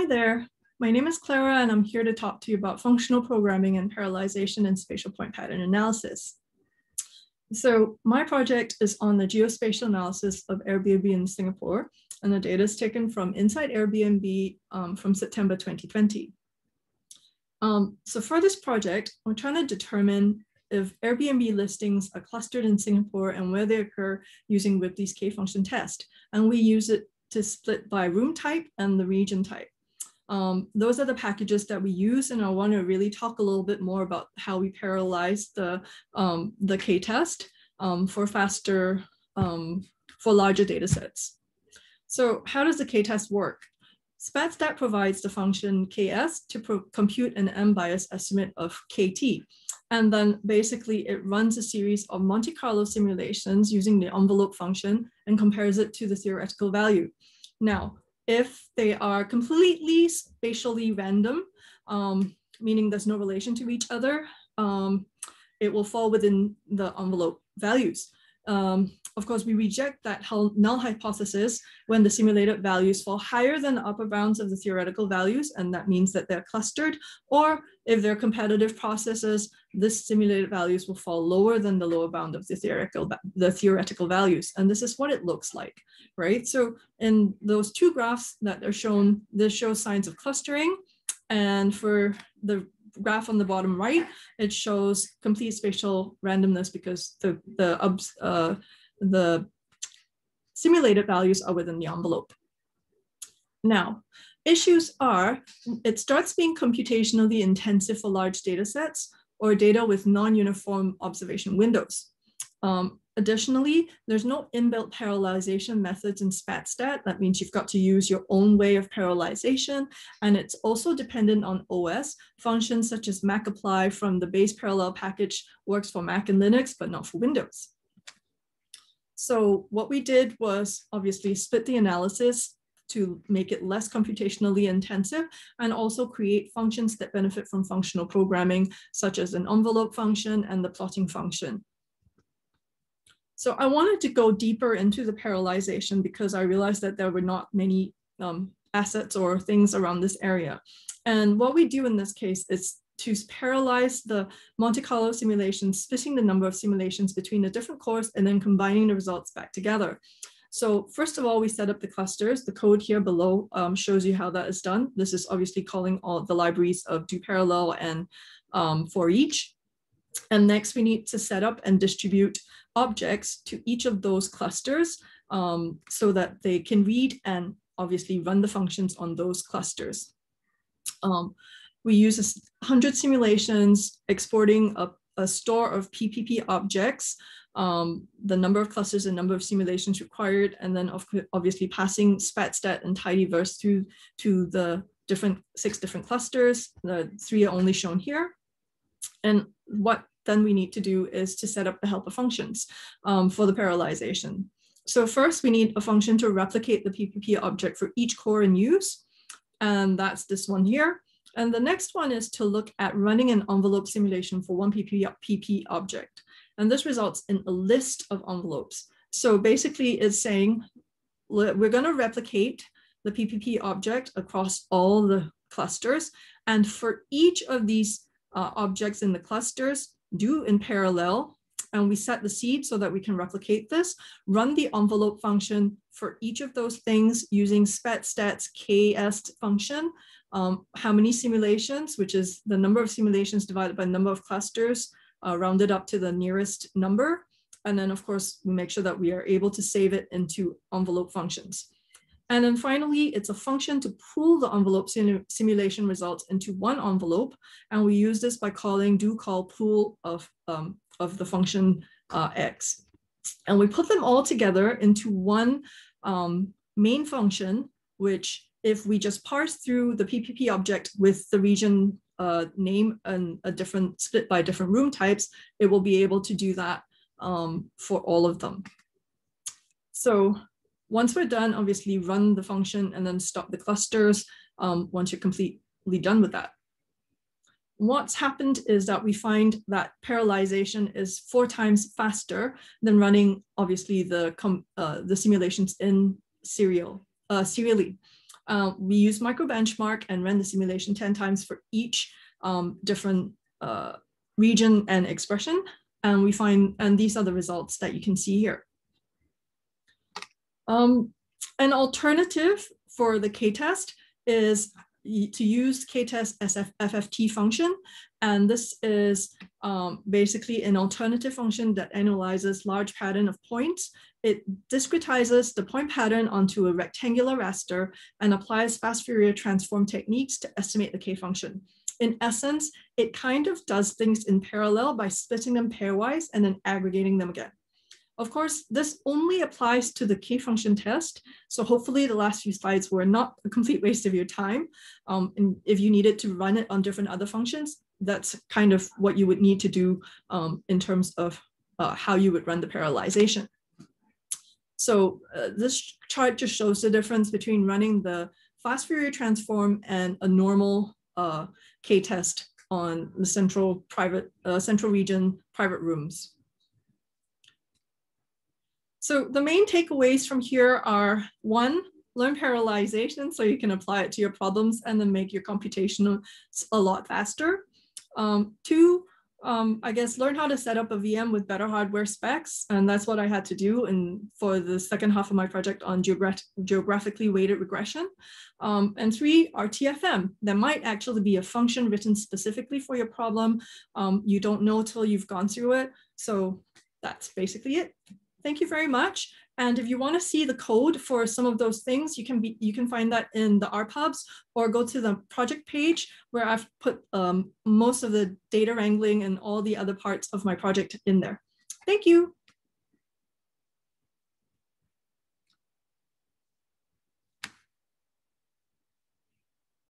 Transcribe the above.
Hi there, my name is Clara and I'm here to talk to you about functional programming and parallelization and spatial point pattern analysis. So my project is on the geospatial analysis of Airbnb in Singapore and the data is taken from Inside Airbnb um, from September 2020. Um, so for this project, we're trying to determine if Airbnb listings are clustered in Singapore and where they occur using Ripley's K-function test. And we use it to split by room type and the region type. Um, those are the packages that we use, and I want to really talk a little bit more about how we parallelize the, um, the k-test um, for faster, um, for larger data sets. So how does the k-test work? SpatStat provides the function Kest to compute an m-bias estimate of kt. And then basically it runs a series of Monte Carlo simulations using the envelope function and compares it to the theoretical value. Now, if they are completely spatially random, um, meaning there's no relation to each other, um, it will fall within the envelope values. Um, of course, we reject that null hypothesis when the simulated values fall higher than the upper bounds of the theoretical values, and that means that they're clustered, or if they're competitive processes, this simulated values will fall lower than the lower bound of the theoretical, the theoretical values. And this is what it looks like, right? So in those two graphs that are shown, this shows signs of clustering. And for the graph on the bottom right, it shows complete spatial randomness because the, the uh, the simulated values are within the envelope. Now, issues are, it starts being computationally intensive for large data sets or data with non-uniform observation windows. Um, additionally, there's no inbuilt parallelization methods in SpatStat. That means you've got to use your own way of parallelization. And it's also dependent on OS. Functions such as mclapply from the base parallel package works for Mac and Linux, but not for Windows. So what we did was obviously split the analysis to make it less computationally intensive and also create functions that benefit from functional programming, such as an envelope function and the plotting function. So I wanted to go deeper into the parallelization because I realized that there were not many um, assets or things around this area. And what we do in this case is to parallelize the Monte Carlo simulations, splitting the number of simulations between the different cores and then combining the results back together. So first of all, we set up the clusters. The code here below um, shows you how that is done. This is obviously calling all the libraries of doParallel and um, foreach. And next we need to set up and distribute objects to each of those clusters um, so that they can read and obviously run the functions on those clusters. Um, we use 100 simulations, exporting a, a store of PPP objects, um, the number of clusters and number of simulations required, and then obviously passing SpatStat and tidyverse through to the different six different clusters. The three are only shown here. And what then we need to do is to set up the helper functions um, for the parallelization. So first we need a function to replicate the PPP object for each core in use. And that's this one here. And the next one is to look at running an envelope simulation for one PP, object. And this results in a list of envelopes. So basically it's saying, we're gonna replicate the PPP object across all the clusters. And for each of these uh, objects in the clusters, do in parallel, and we set the seed so that we can replicate this, run the envelope function for each of those things using SpatStat's Kest function, um, how many simulations, which is the number of simulations divided by number of clusters, uh, rounded up to the nearest number. And then of course, we make sure that we are able to save it into envelope functions. And then finally, it's a function to pool the envelope sim simulation results into one envelope. And we use this by calling do call pool of, um, of the function uh, x. And we put them all together into one um, main function, which if we just parse through the PPP object with the region uh, name and a different split by different room types, it will be able to do that um, for all of them. So once we're done, obviously run the function and then stop the clusters um, once you're completely done with that. What's happened is that we find that parallelization is four times faster than running, obviously, the, uh, the simulations in serial, uh, serially. uh, we use microbenchmark and ran the simulation 10 times for each um, different uh, region and expression. And we find, and these are the results that you can see here. Um, an alternative for the k-test is to use k-test SF, FFT function. And this is um, basically an alternative function that analyzes large pattern of points. It discretizes the point pattern onto a rectangular raster and applies fast Fourier transform techniques to estimate the k function. In essence, it kind of does things in parallel by splitting them pairwise and then aggregating them again. Of course, this only applies to the k function test. So hopefully the last few slides were not a complete waste of your time. Um, and if you needed to run it on different other functions, that's kind of what you would need to do um, in terms of uh, how you would run the parallelization. So uh, this chart just shows the difference between running the fast Fourier transform and a normal uh, k-test on the central private uh, central region private rooms. So the main takeaways from here are one, learn parallelization so you can apply it to your problems and then make your computation a lot faster. Um, two, um, I guess learn how to set up a VM with better hardware specs. And that's what I had to do in, for the second half of my project on geogra geographically weighted regression. Um, and three, RTFM. There might actually be a function written specifically for your problem. Um, you don't know till you've gone through it. So that's basically it. Thank you very much. And if you want to see the code for some of those things, you can be you can find that in the RPubs or go to the project page where I've put um, most of the data wrangling and all the other parts of my project in there. Thank you.